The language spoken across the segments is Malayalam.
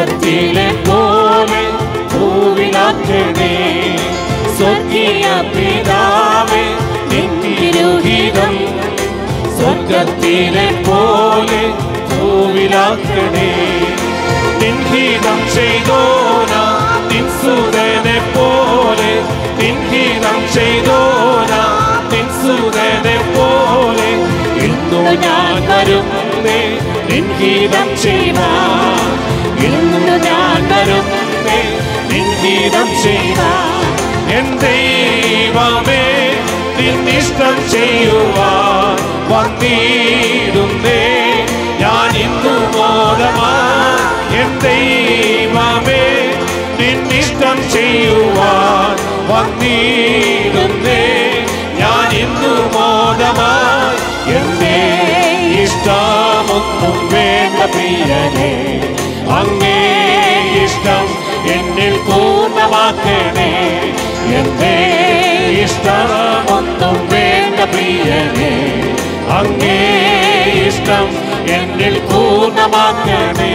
സ്വർഗത്തിലെ പോലെ ഭൂവിലാക്കണേ സ്വർഗീയ പിതാവേ നിൻകിരുഹിതം സ്വർഗത്തിലെ പോലെ ഭൂവിലാക്കണേ. നിൻഹിതം ചെയ്തോന നിൻസുതനെ പോലെ. നിൻഹിതം ചെയ്തോന നിൻസുതനെ പോലെ. ഇന്നു ഞാൻ വരുന്നേ നിൻഹിതം ചെയ്യുവാൻ ഇന്നു ഞാൻ വരുന്നേ നിൻഹിതം ചെയ്യുവാൻ എൻ ദൈവമേ നിന്നിഷ്ടം ചെയ്യുവാൻ വന്നിടുന്നേ ഞാൻ ഇന്നു മോദമായി എൻ ദൈവമേ നിന്നിഷ്ടം ചെയ്യുവാൻ വന്നിടുന്നേ ഞാൻ ഇന്നു മോദമായി എന്റെ ഇഷ്ടമൊന്നും വേണ്ട പ്രിയനേ അങ്ങേ ഇഷ്ടം എന്നിൽ പൂർണമാക്കണേ. എന്റെ ഇഷ്ടമൊന്നും വേണ്ട പ്രിയനേ. അങ്ങേ ഇഷ്ടം എന്നിൽ പൂർണമാക്കണേ.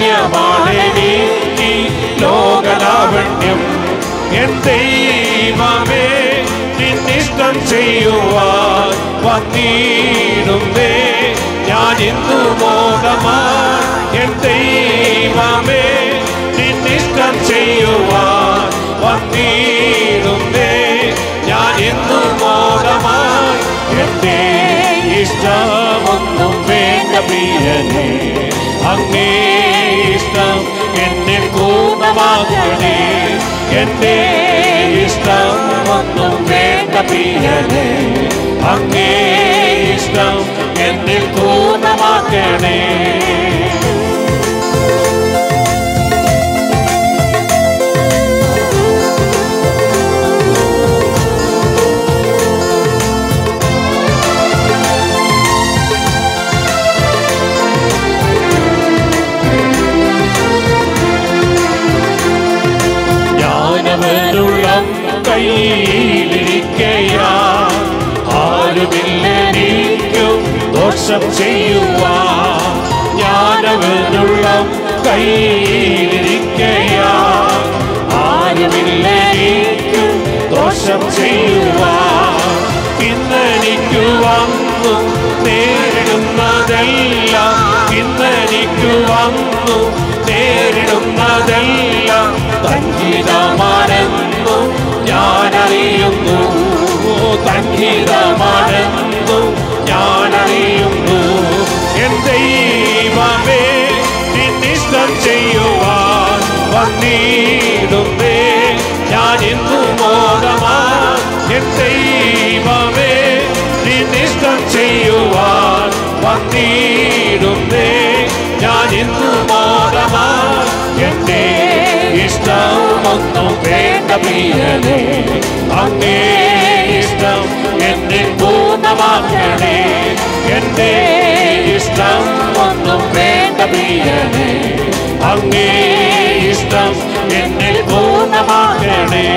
നിന്യമാണ് നീക്കി ലോകലാവണ്യം എൻ ദൈവമേ നിന്നിഷ്ടം ചെയ്യുവാൻ വന്നിടുന്നേ ഞാൻ ഇന്നു മോദമായി എൻ ദൈവമേ നിന്നിഷ്ടം ചെയ്യുവാൻ വന്നിടുന്നേ ഞാൻ ഇന്നു മോദമായി എന്റെ ഇഷ്ടമൊന്നും വേണ്ട പ്രിയനേ അങ്ങേ ഇഷ്ടം എന്നിൽ പൂർണമാകണേ എന്റെ ഇഷ്ടം ഒന്നും വേണ്ട പ്രിയനേ അങ്ങേ ഇഷ്ടം എന്നിൽ പൂർണമാക്കണേ. കയ്യിലിരിക്കയാ. ആരുമില്ലെനിക്കും ദോഷം ചെയ്യുവാ. ഞാനവനുള്ള കയ്യിലിരിക്കയാ. ആരുമില്ലെനിക്കും ദോഷം ചെയ്യുവാ. ഇന്നെനിക്കു വന്നു നേരിടുന്നതെല്ലാം. ഇന്നെനിക്കു വന്നു നേരിടുന്നതെല്ലാം. സംഗീതമാണെന്നു ഞാനറിയുന്നു സംഗീതമാണെന്നു ഇഷ്ടമൊന്നും വേണ്ട അങ്ങേ ഇഷ്ടം എന്നെ പൂർണമാക്കണേ. എന്റെ ഇഷ്ടം ഒന്നും വേണ്ട അങ്ങേ ഇഷ്ടം എന്നെ പൂർണമാക്കണേ.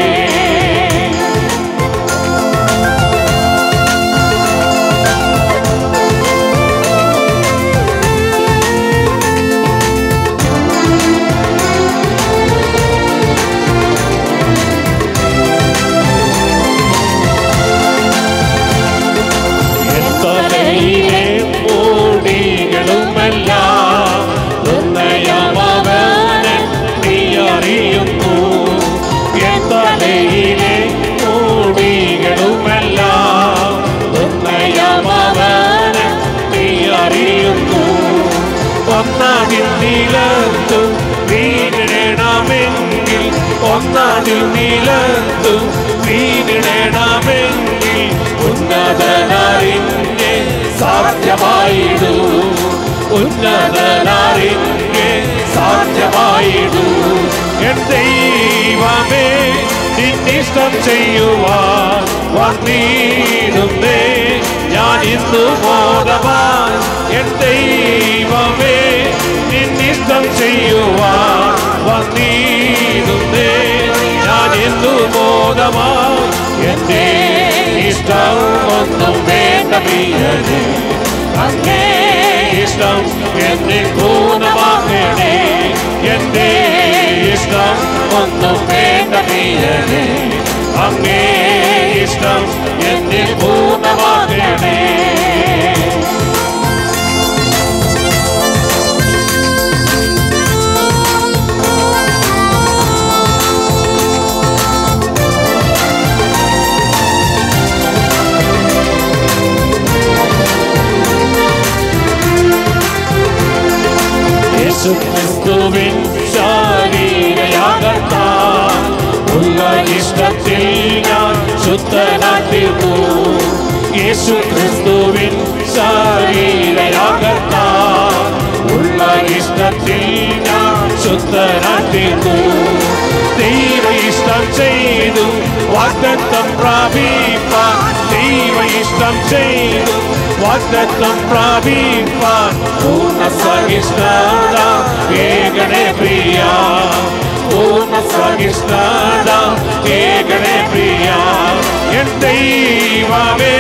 ഒന്നാതിൽ നിലത്തു വീണിടണമെങ്കിൽ ഒന്നാതിൽ നിലത്തു വീണിടണമെങ്കിൽ ഉന്നതനറിഞ്ഞ് സാധ്യമായിടൂ. ഉന്നതനറിഞ്ഞ് സാധ്യമായിടൂ. എൻ ദൈവമേ നിന്നിഷ്ടം ചെയ്യുവാൻ വന്നിടുന്നേ. ഞാൻ ഇന്ന് മോദവാൻ എൻ നിന്നിഷ്ടം ചെയ്യുവാൻ വന്നിടുന്നേ ഞാൻ ഇന്നു മോദവാൻ എന്റെ ഇഷ്ടം ഒന്നും വേണ്ട പ്രിയനേ അങ്ങേ ഇഷ്ടം എന്നിൽ പൂർണ്ണമാക്കണേ എന്റെ ഇഷ്ടം ഒന്നും വേണ്ട പ്രിയനേ അങ്ങേ ഇഷ്ടം എന്നിൽ இயேசு கிறிஸ்துவின் சாரீரையாகத்தான் உங்கள் இஷ்டத்தில் நான் சுத்தனாத்திருப்போ இயேசு கிறிஸ்துவின் சாரீரையாகத்தான் உங்கள் இஷ்டத்தில் நான் சுத்தனாத்திருப்போ தெய்வ இஷ்டம் செய்தும் வாக்கத்தம் பிராபீ Prattam Singh, Vatattam Pravipa, Purna Sagishnada, Egane Priya, Purna Sagishnada, Egane Priya, என் தெய்வாவே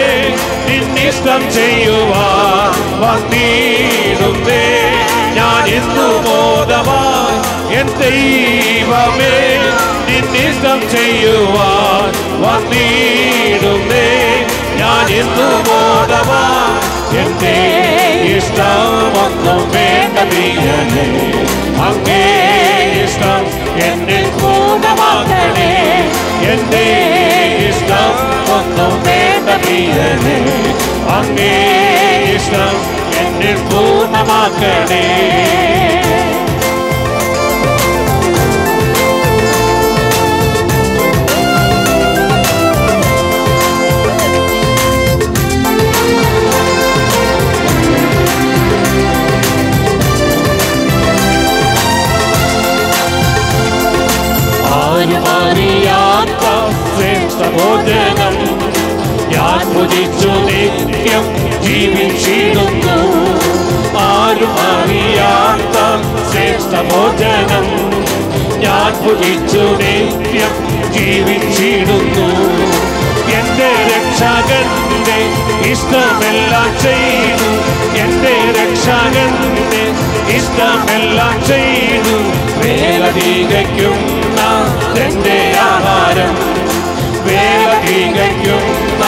நின் இஷ்டம் செய்யுவா வந்தீருந்தே ஞான் இந்து மோதவா എൻ ദൈവമേ നിന്നിഷ്ടം ചെയ്യുവാൻ വന്നിടുന്നേ ഞാൻ ഇന്നു മോദവാൻ എന്റെ ഇഷ്ടമൊന്നും വേണ്ട പ്രിയനേ അങ്ങേ ഇഷ്ടം എന്നിൽ പൂർണ്ണമാക്കണേ എന്റെ ഇഷ്ടം ഒന്നും വേണ്ട പ്രിയനേ അങ്ങേ ഇഷ്ടം എന്നിൽ പൂർണ്ണമാക്കണേ ശ്രേഷ്ഠ ഞാൻ ഭുജിച്ചു നിത്യം ജീവിച്ചിടുന്നു. എന്റെ രക്ഷകന്റെ ഇഷ്ടമെല്ലാം ചെയ്തു. എന്റെ രക്ഷകന്റെ ഇഷ്ടമെല്ലാം ചെയ്തു. വേലതീകയ്ക്കുന്ന എന്റെ ആഹാരം. വേലതീകയ്ക്കുന്ന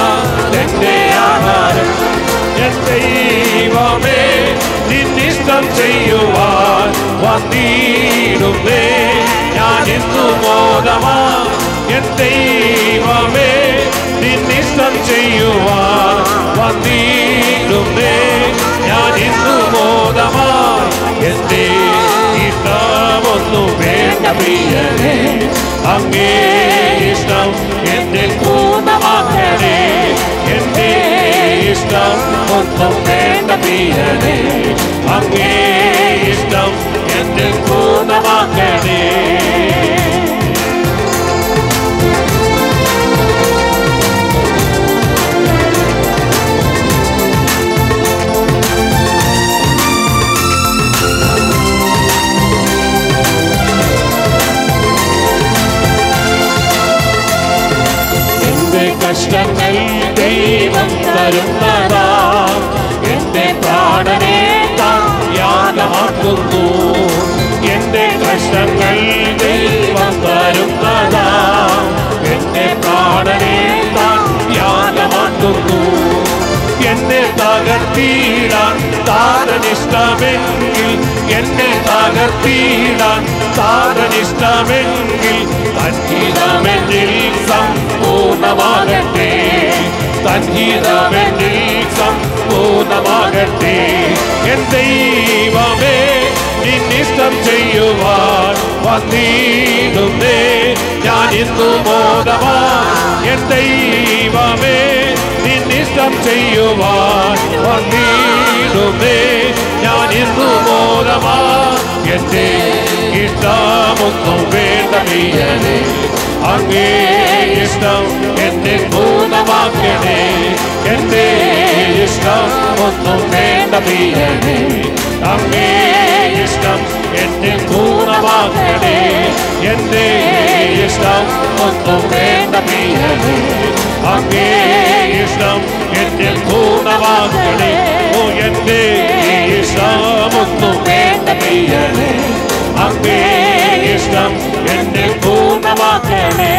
എന്റെ ആഹാരം. എൻ ദൈവമേ നിന്നിഷ്ടം ചെയ്യുവാൻ വന്നിടുന്നേ. ഞാൻ എന്നു മോദമാ? എൻ ദൈവമേ നിന്നിഷ്ടം ചെയ്യുവാൻ വന്നിടുന്നേ. ഞാൻ എന്നു മോദമാ? എന്റെ ഇഷ്ടമൊന്നു വേണ്ട പ്രിയനേ അങ്ങേ ഇഷ്ടം എന്റെ പൂർണമാക്കണേ. എന്റെ ഇഷ്ടം ഒന്നും വേണ്ട അങ്ങേ ഇഷ്ടം பூர்ணமாக்கவே തകർത്തിടാൻ താരനിഷ്ടമെങ്കിൽ എന്നെ തകർത്തിടാൻ താരനിഷ്ടമെങ്കിൽ തന്നിതമെന്നിൽ സമ്പൂർണമാകട്ടെ തന്നിതമെന്നിൽ സമ്പൂർണമാകട്ടെ എൻ ദൈവമേ നിന്നിഷ്ടം ചെയ്യുവാൻ വന്നിടുന്നേ ഞാൻ ഇന്നു മോദമാ എൻ ദൈവമേ നിന്നിഷ്ടം ചെയ്യുവാൻ വന്നിടുന്നേ ഞാൻ ഇന്നു മോദമാ എന്റെ ഇഷ്ടമൊന്നും വേണ്ട പ്രിയനേ അങ്ങേ ഇഷ്ടം എന്നെ പൂർണ്ണമാക്കണേ എന്റെ ഇഷ്ടം ഒന്നും വേണ്ട പ്രിയനേ അങ്ങേ ഇഷ്ടം എന്നെ പൂർണ്ണമാക്കണേ എന്റെ ഇഷ്ടം ഒന്നും വേണ്ട പ്രിയനേ അങ്ങേ ഇഷ്ടം എന്നെ പൂർണമാക്കണേ ഓ എന്റെ ഇഷ്ടമൊന്നും അങ്ങേ ഇഷ്ടം എന്നെ പൂർണമാക്കണേ